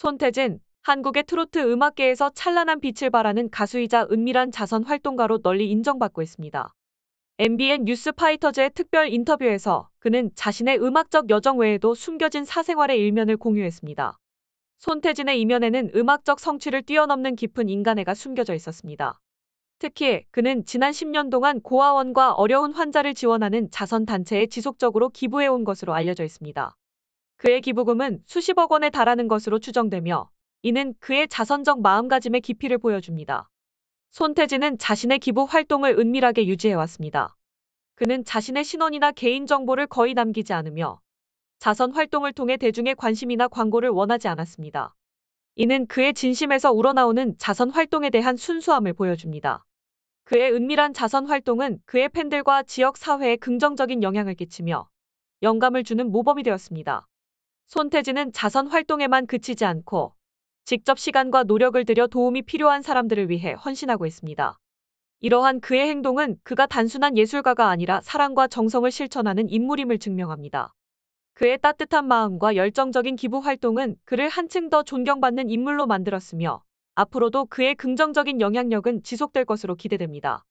손태진, 한국의 트로트 음악계에서 찬란한 빛을 발하는 가수이자 은밀한 자선 활동가로 널리 인정받고 있습니다. MBN 뉴스 파이터즈의 특별 인터뷰에서 그는 자신의 음악적 여정 외에도 숨겨진 사생활의 일면을 공유했습니다. 손태진의 이면에는 음악적 성취를 뛰어넘는 깊은 인간애가 숨겨져 있었습니다. 특히 그는 지난 10년 동안 고아원과 어려운 환자를 지원하는 자선단체에 지속적으로 기부해온 것으로 알려져 있습니다. 그의 기부금은 수십억 원에 달하는 것으로 추정되며 이는 그의 자선적 마음가짐의 깊이를 보여줍니다. 손태진은 자신의 기부 활동을 은밀하게 유지해왔습니다. 그는 자신의 신원이나 개인정보를 거의 남기지 않으며 자선 활동을 통해 대중의 관심이나 광고를 원하지 않았습니다. 이는 그의 진심에서 우러나오는 자선 활동에 대한 순수함을 보여줍니다. 그의 은밀한 자선 활동은 그의 팬들과 지역 사회에 긍정적인 영향을 끼치며 영감을 주는 모범이 되었습니다. 손태진은 자선 활동에만 그치지 않고 직접 시간과 노력을 들여 도움이 필요한 사람들을 위해 헌신하고 있습니다. 이러한 그의 행동은 그가 단순한 예술가가 아니라 사랑과 정성을 실천하는 인물임을 증명합니다. 그의 따뜻한 마음과 열정적인 기부 활동은 그를 한층 더 존경받는 인물로 만들었으며 앞으로도 그의 긍정적인 영향력은 지속될 것으로 기대됩니다.